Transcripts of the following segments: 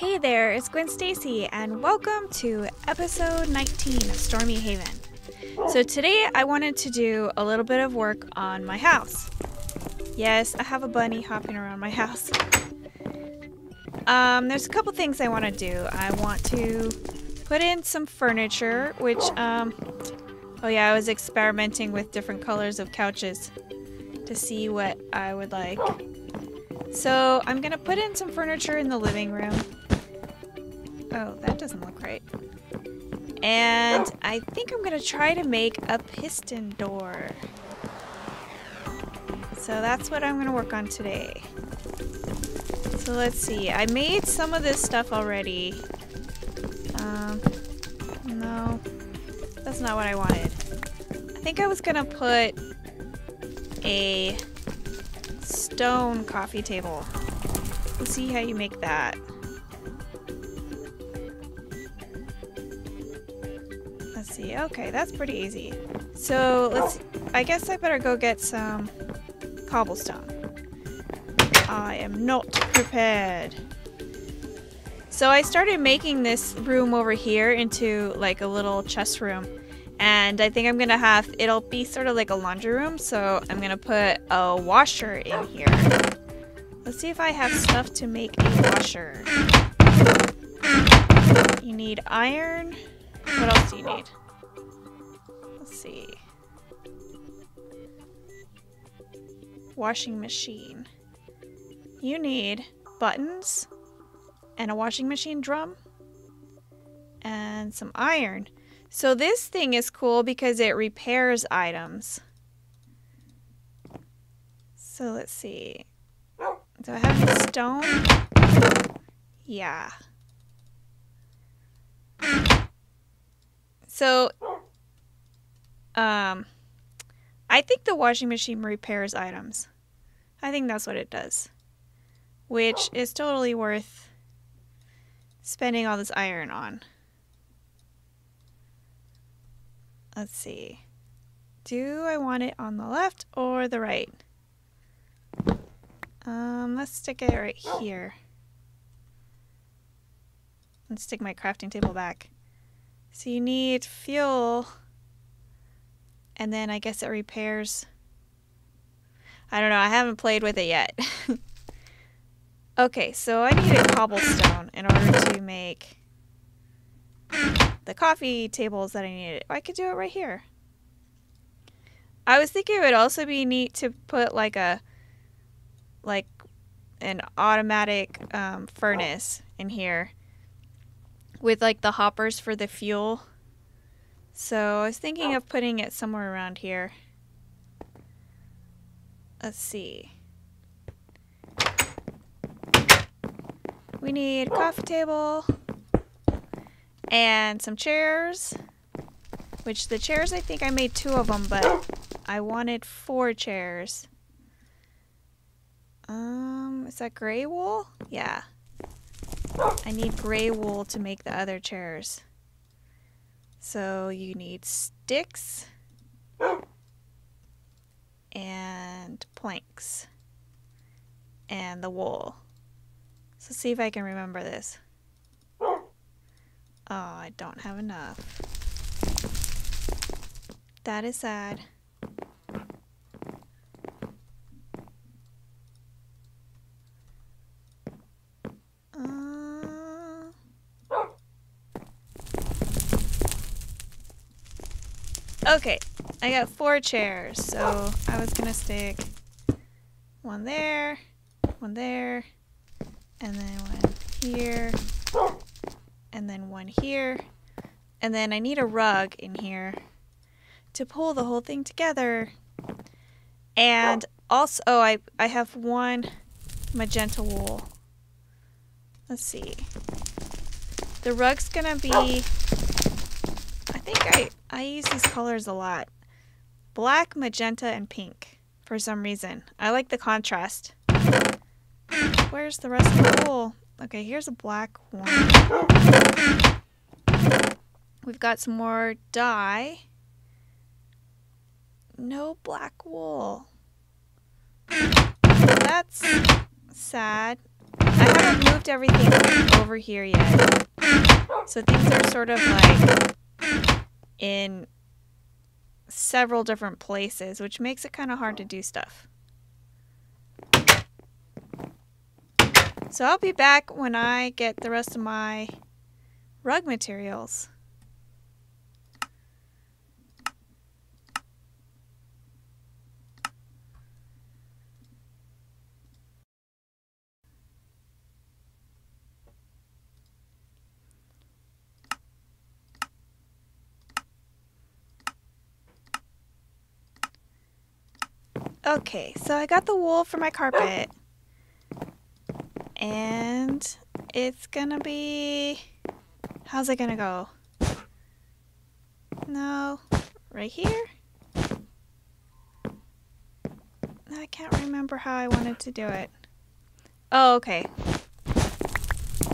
Hey there, it's Gwinn Stacy, and welcome to episode 19 of Stormy Haven. So, today I wanted to do a little bit of work on my house. Yes, I have a bunny hopping around my house. Um, there's a couple things I want to do. I want to put in some furniture, which, um, oh yeah, I was experimenting with different colors of couches to see what I would like. So I'm gonna put in some furniture in the living room. Oh, that doesn't look right. And I think I'm gonna try to make a piston door. So that's what I'm gonna work on today. So let's see. I made some of this stuff already. Um, no, that's not what I wanted. I think I was gonna put a stone coffee table. Let's see how you make that. Okay, that's pretty easy. So let's. I guess I better go get some cobblestone. I am not prepared. So I started making this room over here into like a little chest room. And I think I'm gonna have, it'll be sort of like a laundry room. So I'm gonna put a washer in here. Let's see if I have stuff to make a washer. You need iron. What else do you need? Washing machine. You need buttons and a washing machine drum and some iron. So this thing is cool because it repairs items. So let's see. Do I have any stone? Yeah. So, um, I think the washing machine repairs items. I think that's what it does. Which is totally worth spending all this iron on. Let's see. Do I want it on the left or the right? Um, let's stick it right here. Let's stick my crafting table back. So you need fuel, and then I guess it repairs. I don't know, I haven't played with it yet. okay, so I need a cobblestone in order to make the coffee tables that I needed. I could do it right here. I was thinking it would also be neat to put like a like an automatic um, furnace in here with like the hoppers for the fuel. So I was thinking of putting it somewhere around here. Let's see. We need a coffee table and some chairs. Which the chairs, I think I made two of them, but I wanted four chairs. Um, is that gray wool? Yeah. I need gray wool to make the other chairs. So you need sticks and planks and the wool. So see if I can remember this. Oh, I don't have enough. That is sad. Uh, Okay, I got four chairs, so I was gonna stick one there, one there, and then one here, and then one here, and then I need a rug in here to pull the whole thing together. And also, oh, I, I have one magenta wool. Let's see. The rug's gonna be, I think I, I use these colors a lot. Black, magenta, and pink for some reason. I like the contrast. Where's the rest of the wool? Okay, here's a black one. We've got some more dye. No black wool. That's sad. I have haven't moved everything over here yet. So things are sort of like in several different places, which makes it kind of hard to do stuff. So I'll be back when I get the rest of my rug materials. Okay, so I got the wool for my oh. carpet. And it's gonna be... How's it gonna go? No, right here? I can't remember how I wanted to do it. Oh, okay.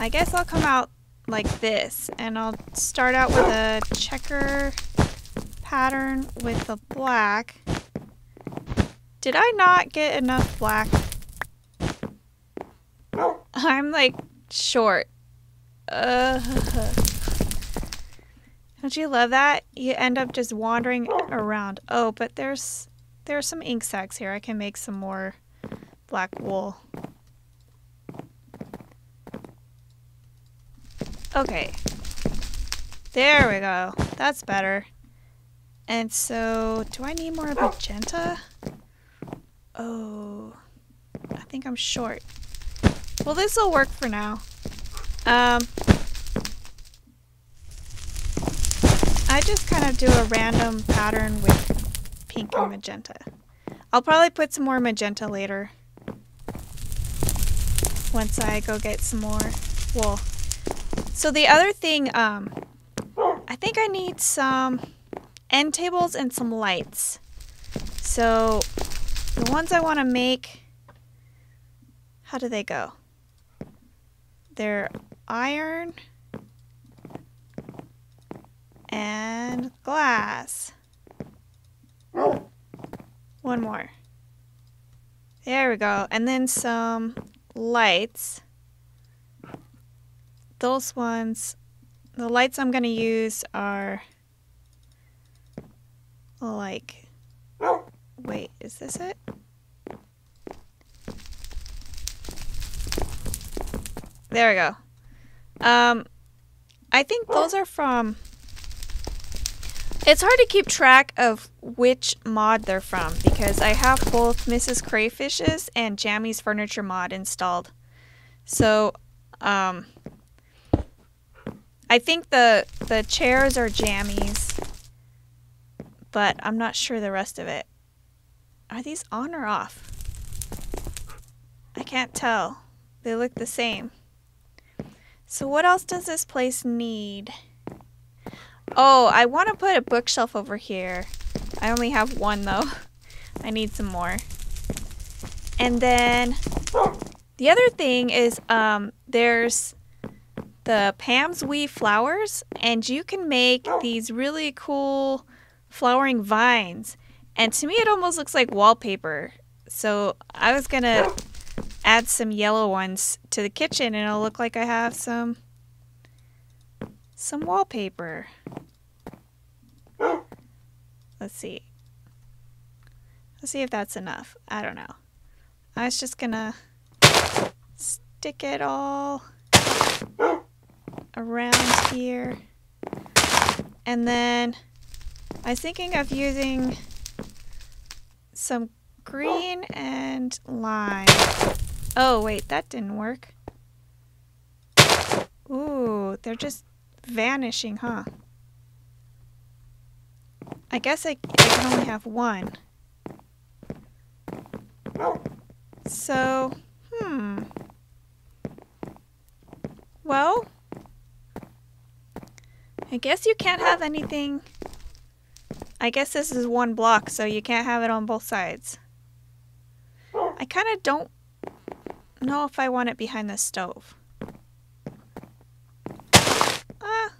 I guess I'll come out like this and I'll start out with a checker pattern with the black. Did I not get enough black? I'm like short. Uh, don't you love that? You end up just wandering around. Oh, but there's there's some ink sacks here. I can make some more black wool. Okay. There we go. That's better. And so, do I need more magenta? Oh, I think I'm short. Well, this will work for now. Um, I just kind of do a random pattern with pink and magenta. I'll probably put some more magenta later. Once I go get some more wool. So the other thing, um, I think I need some end tables and some lights. So the ones I want to make, how do they go? They're iron and glass. One more. There we go. And then some lights. Those ones, the lights I'm going to use are like is this it? There we go. Um, I think those are from... It's hard to keep track of which mod they're from because I have both Mr. Crayfish's and Jammy's Furniture mod installed. So, um, I think the the chairs are Jammy's, but I'm not sure the rest of it. Are these on or off? I can't tell. They look the same. So what else does this place need? Oh, I want to put a bookshelf over here. I only have one though. I need some more. And then the other thing is um, there's the Pam's Wee flowers and you can make these really cool flowering vines. And to me, it almost looks like wallpaper. So I was going to add some yellow ones to the kitchen and it'll look like I have some some wallpaper. Let's see. Let's see if that's enough. I don't know. I was just gonna stick it all around here. And then I was thinking of using some green and lime. Oh, wait, that didn't work. Ooh, they're just vanishing, huh? I guess I, I can only have one. So, hmm. Well, I guess you can't have anything I guess this is one block, so you can't have it on both sides. I kind of don't know if I want it behind the stove. Ah.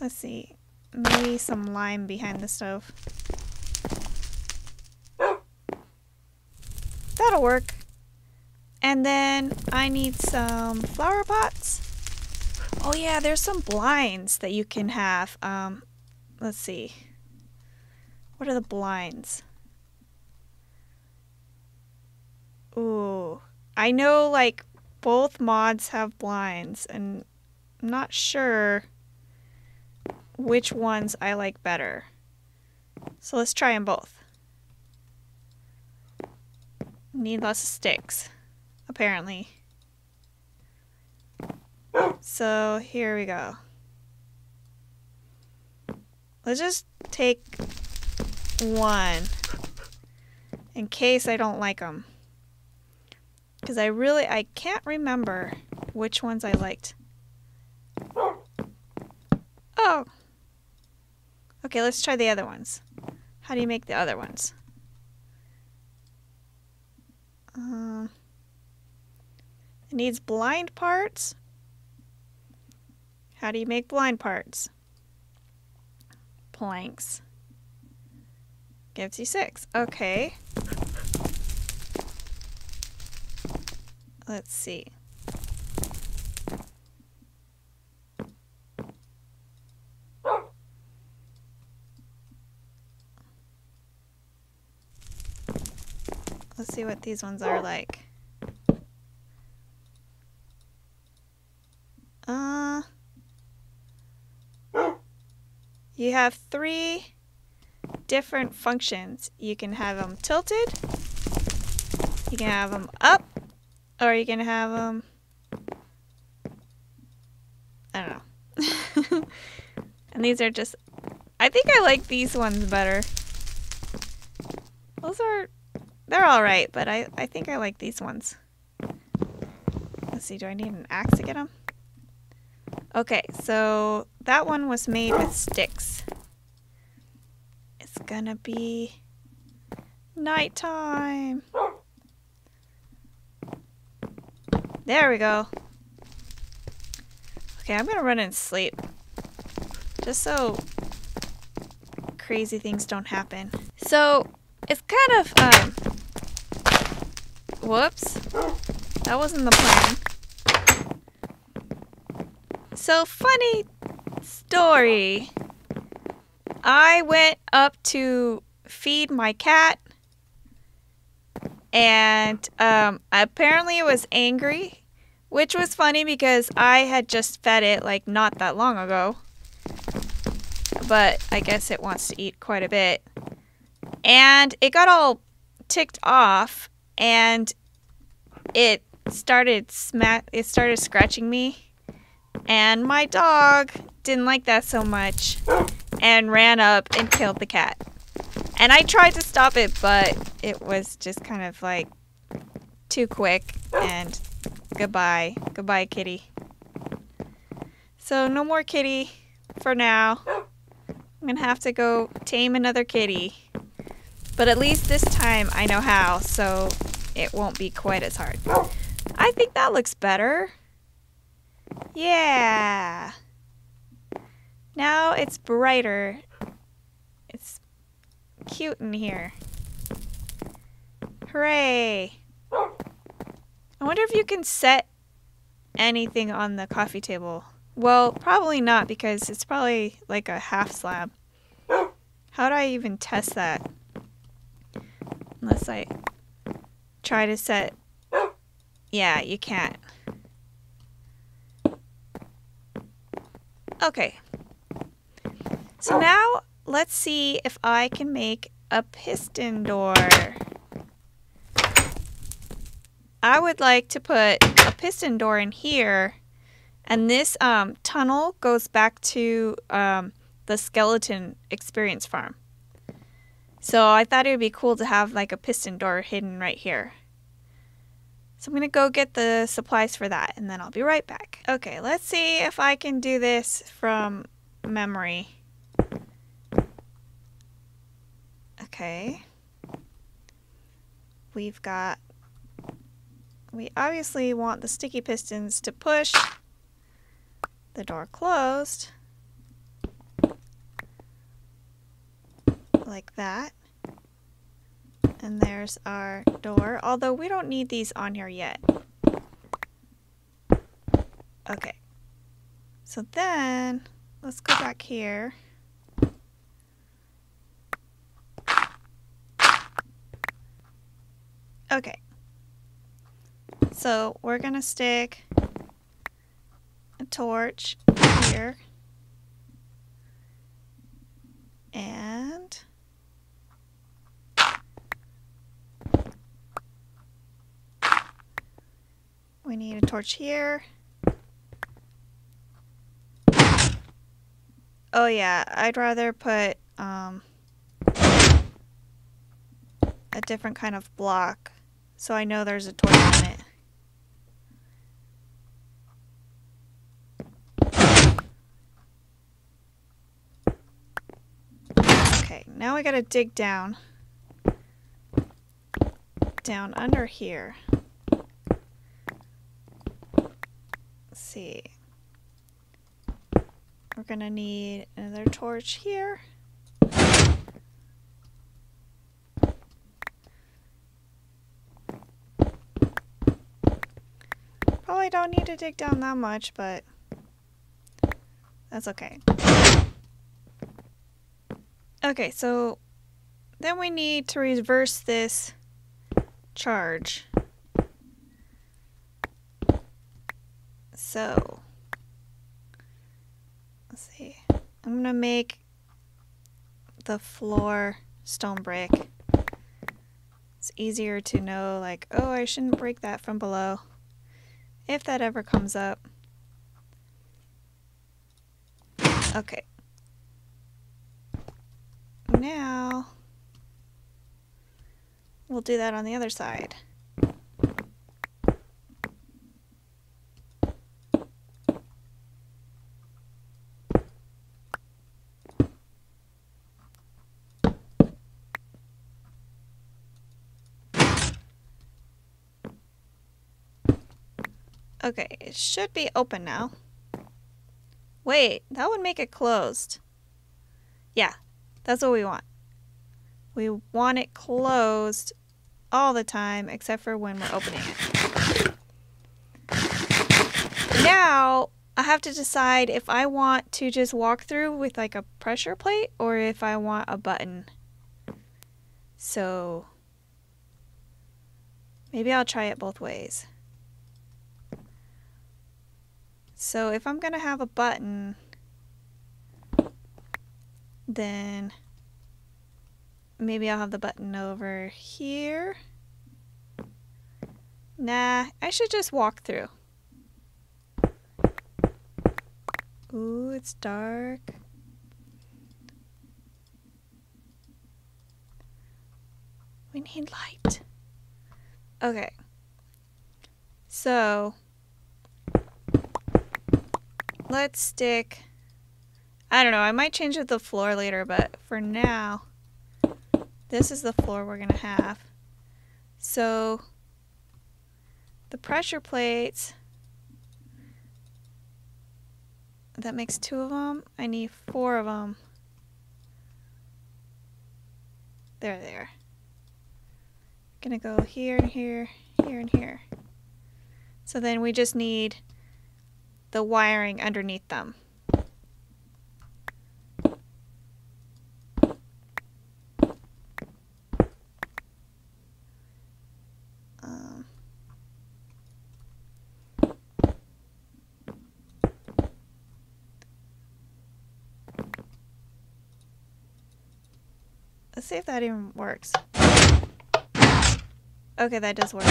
Let's see. Maybe some lime behind the stove. That'll work. And then I need some flower pots. Oh yeah, there's some blinds that you can have. Um, let's see. What are the blinds? Ooh, I know like both mods have blinds and I'm not sure which ones I like better. So let's try them both. Need lots of sticks, apparently. So here we go. Let's just take one in case I don't like them. Because I really, I can't remember which ones I liked. Oh. Okay, let's try the other ones. How do you make the other ones? Uh, it needs blind parts. How do you make blind parts? Planks. Gives you six. Okay. Let's see. Let's see what these ones are like. Uh, you have three different functions. You can have them tilted, you can have them up, or you can have them, I don't know. and these are just, I think I like these ones better. Those are they're alright, but I, I think I like these ones. Let's see, do I need an axe to get them? Okay, so that one was made with sticks. It's gonna be nighttime. There we go. Okay, I'm gonna run and sleep. Just so crazy things don't happen. So, it's kind of, um, Whoops. That wasn't the plan. So, funny story. I went up to feed my cat, and um, apparently it was angry, which was funny because I had just fed it like not that long ago. But I guess it wants to eat quite a bit. And it got all ticked off and it started smack it started scratching me and my dog didn't like that so much and ran up and killed the cat. And I tried to stop it, but it was just kind of like too quick and goodbye. Goodbye, kitty. So no more kitty for now. I'm gonna have to go tame another kitty. But at least this time I know how, so it won't be quite as hard. I think that looks better. Yeah. Now it's brighter. It's cute in here. Hooray. I wonder if you can set anything on the coffee table. Well, probably not because it's probably like a half slab. How do I even test that? Unless I try to set... Yeah, you can't. Okay. So now let's see if I can make a piston door. I would like to put a piston door in here and this um, tunnel goes back to um, the skeleton experience farm. So I thought it would be cool to have like a piston door hidden right here. So I'm going to go get the supplies for that and then I'll be right back. Okay, let's see if I can do this from memory. Okay. We've got... We obviously want the sticky pistons to push the door closed. Like that. And there's our door, although we don't need these on here yet. Okay. So then, let's go back here. Okay. So we're going to stick a torch here. And we need a torch here. Oh yeah, I'd rather put um, a different kind of block so I know there's a torch on it. Okay, now I gotta dig down. Down under here. Let's see. We're gonna need another torch here. Probably don't need to dig down that much, but that's okay. Okay, so then we need to reverse this charge. So, let's see. I'm going to make the floor stone brick. It's easier to know, like, oh, I shouldn't break that from below if that ever comes up. Okay. Now, we'll do that on the other side. Okay, it should be open now. Wait, that would make it closed. Yeah, that's what we want. We want it closed all the time except for when we're opening it. Now, I have to decide if I want to just walk through with like a pressure plate or if I want a button. So, maybe I'll try it both ways. So if I'm going to have a button, then maybe I'll have the button over here. Nah, I should just walk through. Ooh, it's dark. We need light. Okay. So, let's stick, I don't know, I might change up the floor later, but for now, this is the floor we're going to have. So the pressure plates, that makes two of them. I need four of them. There, there. Gonna go here and here, here and here. So then we just need the wiring underneath them. Um, let's see if that even works. Okay, that does work.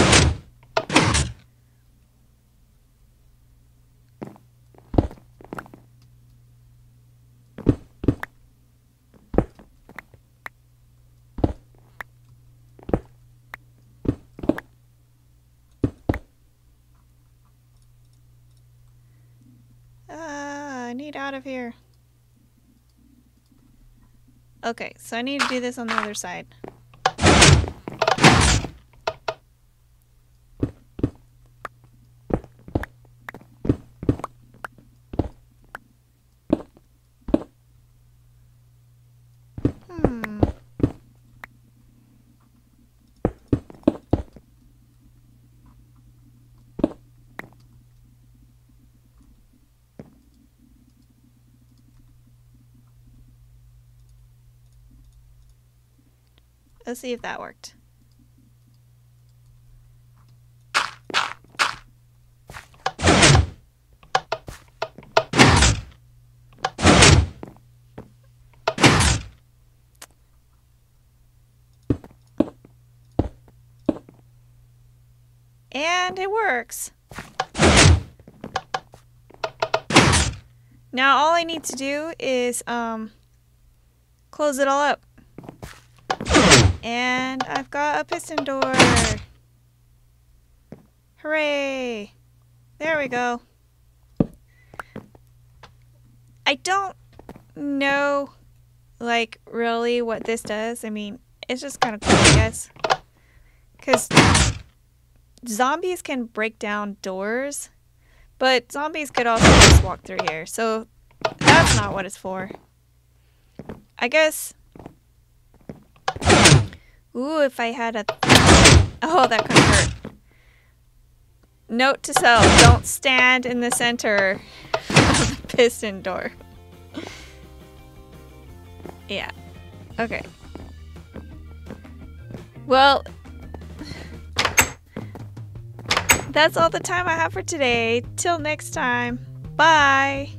Need out of here. Okay, so I need to do this on the other side. Hmm. Let's see if that worked. And it works. Now all I need to do is um, close it all up. And I've got a piston door. Hooray! There we go. I don't know, like, really what this does. I mean, it's just kind of cool, I guess. Because zombies can break down doors, but zombies could also just walk through here. So that's not what it's for. I guess... Ooh, if I had a... Oh, that could hurt. Note to self, don't stand in the center of the piston door. Yeah. Okay. Well, that's all the time I have for today. Till next time. Bye.